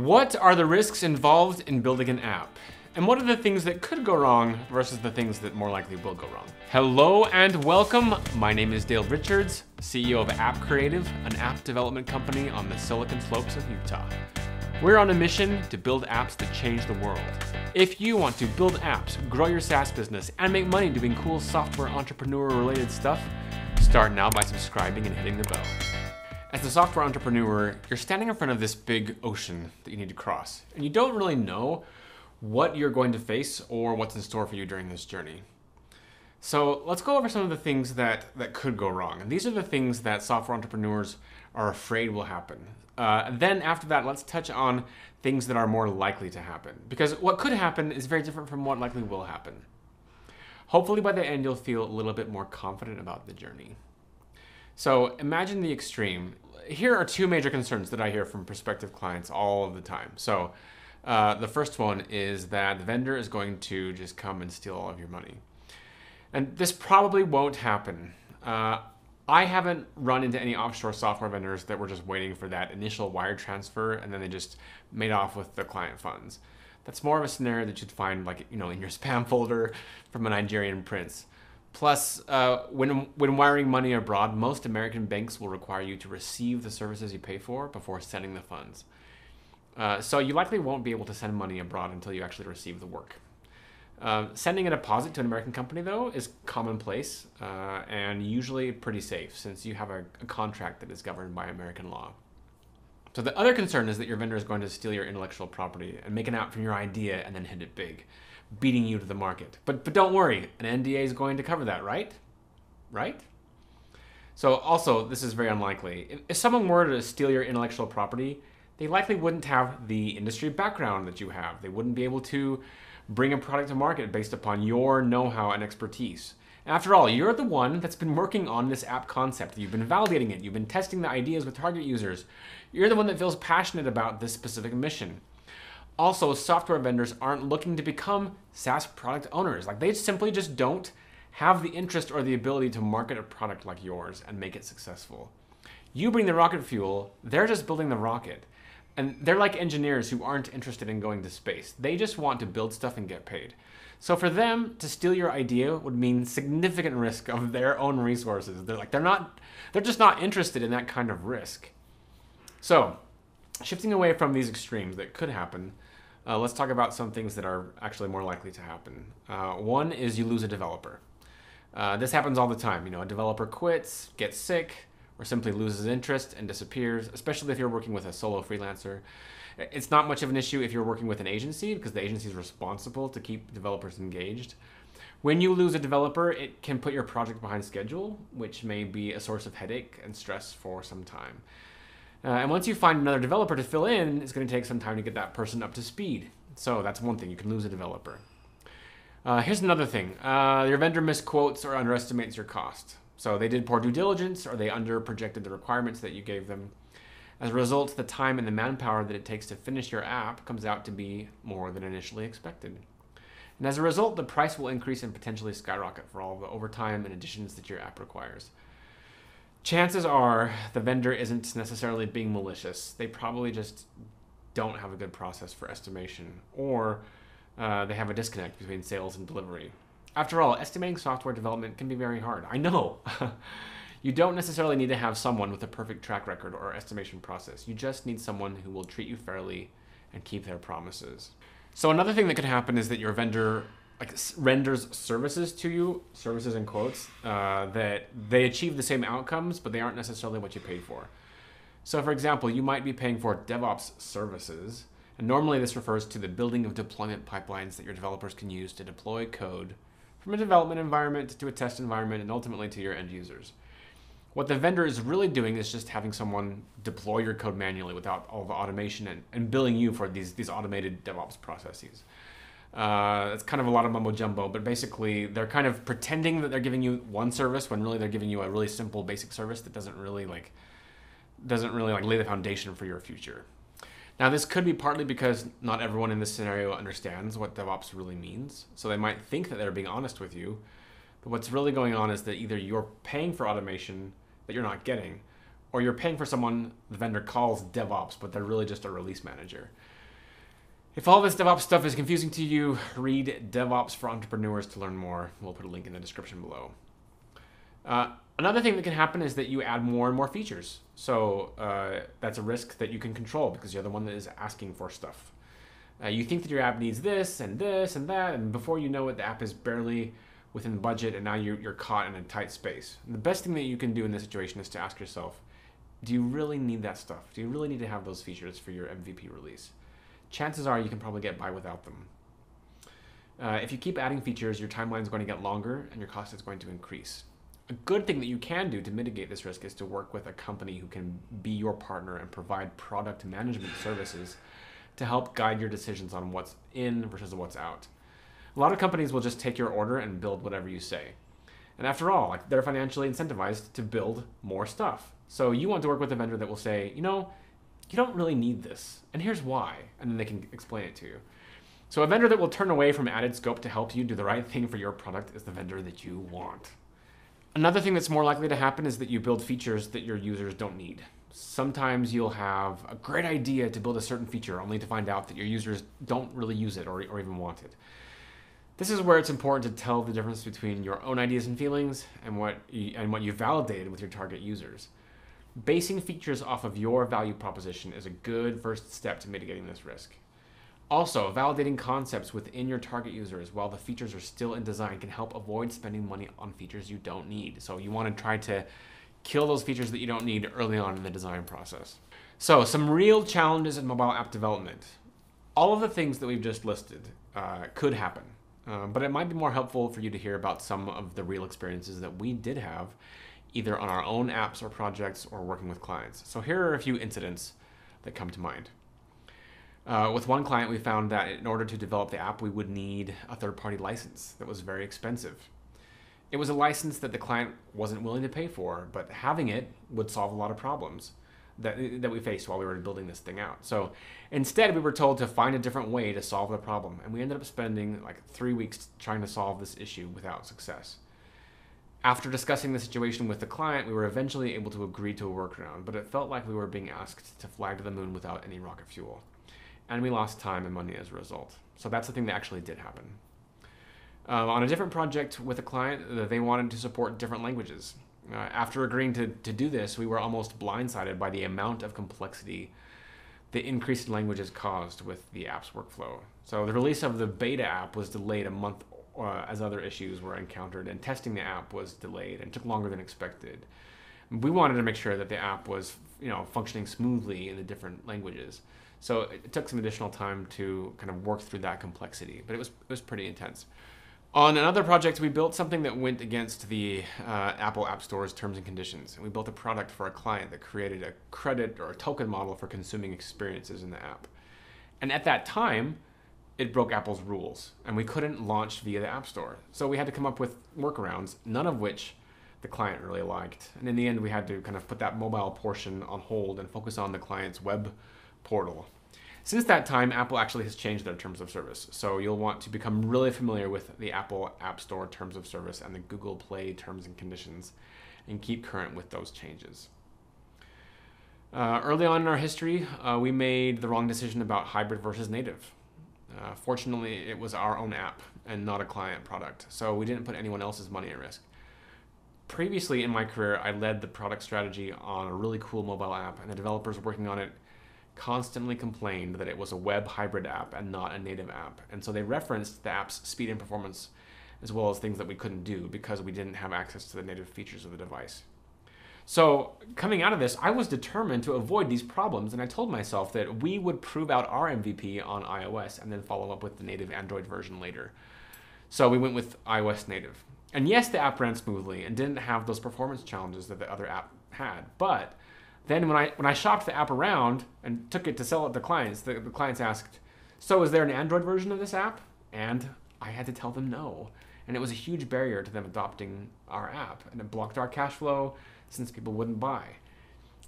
What are the risks involved in building an app? And what are the things that could go wrong versus the things that more likely will go wrong? Hello and welcome. My name is Dale Richards, CEO of App Creative, an app development company on the Silicon Slopes of Utah. We're on a mission to build apps that change the world. If you want to build apps, grow your SaaS business, and make money doing cool software entrepreneur related stuff, start now by subscribing and hitting the bell. As a software entrepreneur, you're standing in front of this big ocean that you need to cross, and you don't really know what you're going to face or what's in store for you during this journey. So let's go over some of the things that, that could go wrong. And these are the things that software entrepreneurs are afraid will happen. Uh, then after that, let's touch on things that are more likely to happen. Because what could happen is very different from what likely will happen. Hopefully by the end, you'll feel a little bit more confident about the journey. So imagine the extreme. Here are two major concerns that I hear from prospective clients all of the time. So uh, the first one is that the vendor is going to just come and steal all of your money. And this probably won't happen. Uh, I haven't run into any offshore software vendors that were just waiting for that initial wire transfer and then they just made off with the client funds. That's more of a scenario that you'd find like you know in your spam folder from a Nigerian prince. Plus, uh, when, when wiring money abroad, most American banks will require you to receive the services you pay for before sending the funds. Uh, so you likely won't be able to send money abroad until you actually receive the work. Uh, sending a deposit to an American company, though, is commonplace uh, and usually pretty safe since you have a, a contract that is governed by American law. So the other concern is that your vendor is going to steal your intellectual property and make an app from your idea and then hit it big beating you to the market. But but don't worry, an NDA is going to cover that, right? Right? So also, this is very unlikely. If, if someone were to steal your intellectual property, they likely wouldn't have the industry background that you have. They wouldn't be able to bring a product to market based upon your know-how and expertise. After all, you're the one that's been working on this app concept. You've been validating it. You've been testing the ideas with target users. You're the one that feels passionate about this specific mission. Also, software vendors aren't looking to become SaaS product owners. Like they simply just don't have the interest or the ability to market a product like yours and make it successful. You bring the rocket fuel, they're just building the rocket. And they're like engineers who aren't interested in going to space. They just want to build stuff and get paid. So for them to steal your idea would mean significant risk of their own resources. They're like they're not they're just not interested in that kind of risk. So, shifting away from these extremes that could happen, uh, let's talk about some things that are actually more likely to happen. Uh, one is you lose a developer. Uh, this happens all the time. You know, a developer quits, gets sick, or simply loses interest and disappears, especially if you're working with a solo freelancer. It's not much of an issue if you're working with an agency because the agency is responsible to keep developers engaged. When you lose a developer, it can put your project behind schedule, which may be a source of headache and stress for some time. Uh, and once you find another developer to fill in, it's going to take some time to get that person up to speed. So that's one thing. You can lose a developer. Uh, here's another thing. Uh, your vendor misquotes or underestimates your cost. So they did poor due diligence or they underprojected the requirements that you gave them. As a result, the time and the manpower that it takes to finish your app comes out to be more than initially expected. And as a result, the price will increase and potentially skyrocket for all the overtime and additions that your app requires chances are the vendor isn't necessarily being malicious. They probably just don't have a good process for estimation, or uh, they have a disconnect between sales and delivery. After all, estimating software development can be very hard. I know. you don't necessarily need to have someone with a perfect track record or estimation process. You just need someone who will treat you fairly and keep their promises. So another thing that could happen is that your vendor like renders services to you, services in quotes, uh, that they achieve the same outcomes, but they aren't necessarily what you paid for. So, for example, you might be paying for DevOps services, and normally this refers to the building of deployment pipelines that your developers can use to deploy code from a development environment to a test environment and ultimately to your end users. What the vendor is really doing is just having someone deploy your code manually without all the automation and, and billing you for these, these automated DevOps processes. Uh, it's kind of a lot of mumbo jumbo, but basically they're kind of pretending that they're giving you one service when really they're giving you a really simple basic service that doesn't really like doesn't really like lay the foundation for your future. Now this could be partly because not everyone in this scenario understands what DevOps really means, so they might think that they're being honest with you, but what's really going on is that either you're paying for automation that you're not getting, or you're paying for someone the vendor calls DevOps, but they're really just a release manager. If all this DevOps stuff is confusing to you, read DevOps for Entrepreneurs to learn more. We'll put a link in the description below. Uh, another thing that can happen is that you add more and more features. So uh, that's a risk that you can control because you're the one that is asking for stuff. Uh, you think that your app needs this and this and that, and before you know it, the app is barely within the budget, and now you're, you're caught in a tight space. And the best thing that you can do in this situation is to ask yourself, do you really need that stuff? Do you really need to have those features for your MVP release? Chances are you can probably get by without them. Uh, if you keep adding features, your timeline is going to get longer and your cost is going to increase. A good thing that you can do to mitigate this risk is to work with a company who can be your partner and provide product management services to help guide your decisions on what's in versus what's out. A lot of companies will just take your order and build whatever you say. And after all, like they're financially incentivized to build more stuff. So you want to work with a vendor that will say, you know, you don't really need this, and here's why, and then they can explain it to you. So a vendor that will turn away from added scope to help you do the right thing for your product is the vendor that you want. Another thing that's more likely to happen is that you build features that your users don't need. Sometimes you'll have a great idea to build a certain feature only to find out that your users don't really use it or, or even want it. This is where it's important to tell the difference between your own ideas and feelings and what you, and what you validated with your target users. Basing features off of your value proposition is a good first step to mitigating this risk. Also, validating concepts within your target users while the features are still in design can help avoid spending money on features you don't need. So you want to try to kill those features that you don't need early on in the design process. So some real challenges in mobile app development. All of the things that we've just listed uh, could happen, uh, but it might be more helpful for you to hear about some of the real experiences that we did have, either on our own apps or projects or working with clients. So here are a few incidents that come to mind. Uh, with one client, we found that in order to develop the app, we would need a third party license that was very expensive. It was a license that the client wasn't willing to pay for, but having it would solve a lot of problems that, that we faced while we were building this thing out. So instead, we were told to find a different way to solve the problem, and we ended up spending like three weeks trying to solve this issue without success. After discussing the situation with the client, we were eventually able to agree to a workaround, but it felt like we were being asked to fly to the moon without any rocket fuel and we lost time and money as a result. So that's the thing that actually did happen. Um, on a different project with a client, uh, they wanted to support different languages. Uh, after agreeing to, to do this, we were almost blindsided by the amount of complexity the increased languages caused with the app's workflow. So the release of the beta app was delayed a month uh, as other issues were encountered, and testing the app was delayed and took longer than expected. We wanted to make sure that the app was, you know, functioning smoothly in the different languages. So it took some additional time to kind of work through that complexity, but it was it was pretty intense. On another project, we built something that went against the uh, Apple App Store's terms and conditions. And we built a product for a client that created a credit or a token model for consuming experiences in the app. And at that time, it broke Apple's rules, and we couldn't launch via the App Store. So we had to come up with workarounds, none of which the client really liked. And in the end, we had to kind of put that mobile portion on hold and focus on the client's web portal. Since that time, Apple actually has changed their terms of service. So you'll want to become really familiar with the Apple App Store terms of service and the Google Play terms and conditions and keep current with those changes. Uh, early on in our history, uh, we made the wrong decision about hybrid versus native. Uh, fortunately, it was our own app and not a client product, so we didn't put anyone else's money at risk. Previously in my career, I led the product strategy on a really cool mobile app, and the developers working on it constantly complained that it was a web hybrid app and not a native app. And so they referenced the app's speed and performance as well as things that we couldn't do because we didn't have access to the native features of the device. So, coming out of this, I was determined to avoid these problems, and I told myself that we would prove out our MVP on iOS and then follow up with the native Android version later. So, we went with iOS native. And yes, the app ran smoothly and didn't have those performance challenges that the other app had, but then when I when I shopped the app around and took it to sell it to clients, the, the clients asked, "So is there an Android version of this app?" And I had to tell them no, and it was a huge barrier to them adopting our app, and it blocked our cash flow since people wouldn't buy.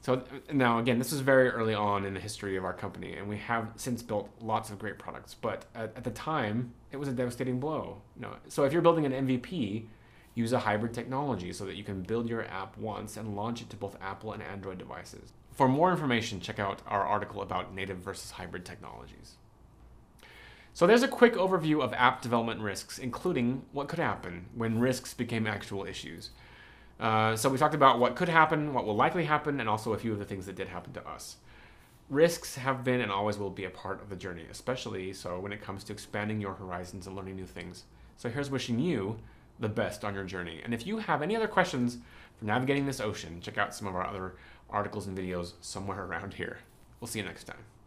So now again, this was very early on in the history of our company, and we have since built lots of great products. But at, at the time, it was a devastating blow. You know, so if you're building an MVP, Use a hybrid technology so that you can build your app once and launch it to both Apple and Android devices. For more information, check out our article about native versus hybrid technologies. So there's a quick overview of app development risks, including what could happen when risks became actual issues. Uh, so we talked about what could happen, what will likely happen, and also a few of the things that did happen to us. Risks have been and always will be a part of the journey, especially so when it comes to expanding your horizons and learning new things. So here's wishing you the best on your journey. And if you have any other questions for navigating this ocean, check out some of our other articles and videos somewhere around here. We'll see you next time.